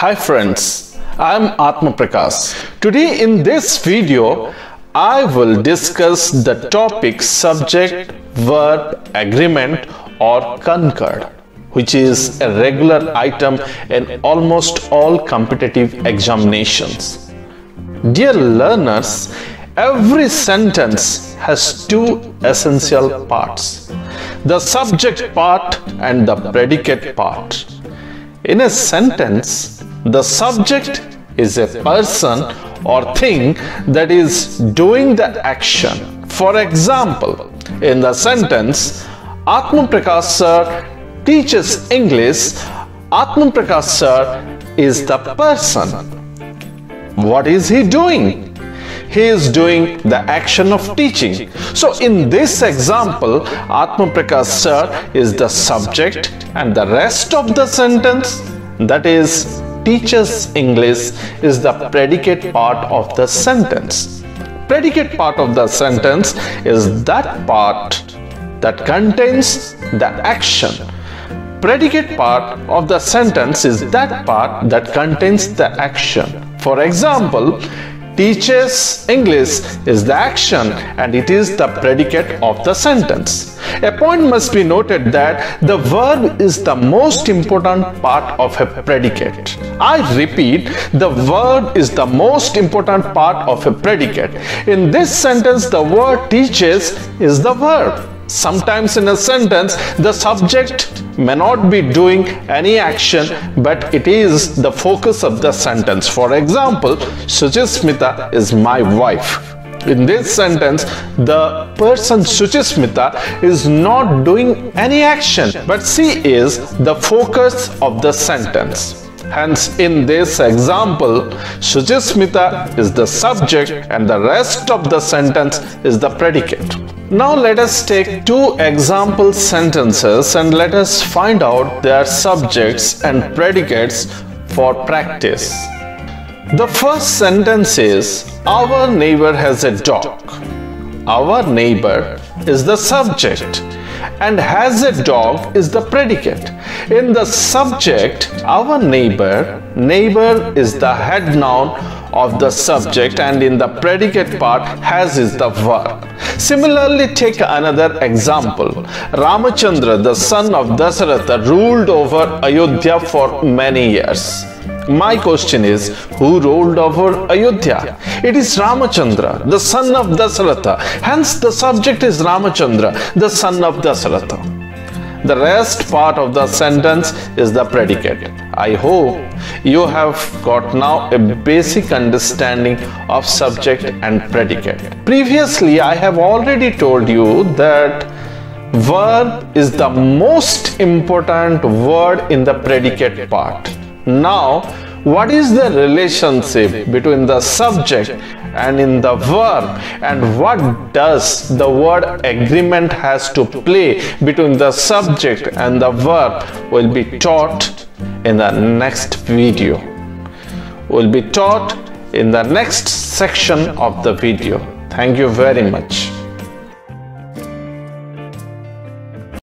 Hi friends, I am Atma Prakash. Today in this video, I will discuss the topic subject verb agreement or concord which is a regular item in almost all competitive examinations. Dear learners, every sentence has two essential parts the subject part and the predicate part. In a sentence, the subject is a person or thing that is doing the action. For example, in the sentence, Atma Prakash sir teaches English, Atma Prakash sir is the person. What is he doing? He is doing the action of teaching. So in this example, Atma Prakash sir is the subject and the rest of the sentence that is teaches English is the predicate part of the sentence. Predicate part of the sentence is that part that contains the action. Predicate part of the sentence is that part that contains the action. For example, teaches English is the action and it is the predicate of the sentence. A point must be noted that the verb is the most important part of a predicate. I repeat, the verb is the most important part of a predicate. In this sentence, the word teaches is the verb. Sometimes in a sentence, the subject may not be doing any action, but it is the focus of the sentence. For example, Suchismita is my wife. In this sentence, the person Suchismita is not doing any action, but she is the focus of the sentence. Hence, in this example, Suchismita is the subject and the rest of the sentence is the predicate. Now let us take two example sentences and let us find out their subjects and predicates for practice. The first sentence is, our neighbor has a dog. Our neighbor is the subject and has a dog is the predicate. In the subject, our neighbor, neighbor is the head noun of the subject and in the predicate part has is the verb. Similarly, take another example. Ramachandra, the son of Dasaratha, ruled over Ayodhya for many years. My question is, who ruled over Ayodhya? It is Ramachandra, the son of Dasaratha. Hence, the subject is Ramachandra, the son of Dasaratha. The rest part of the sentence is the predicate. I hope you have got now a basic understanding of subject and predicate. Previously, I have already told you that verb is the most important word in the predicate part. Now, what is the relationship between the subject and in the verb? And what does the word agreement has to play between the subject and the verb will be taught in the next video. Will be taught in the next section of the video. Thank you very much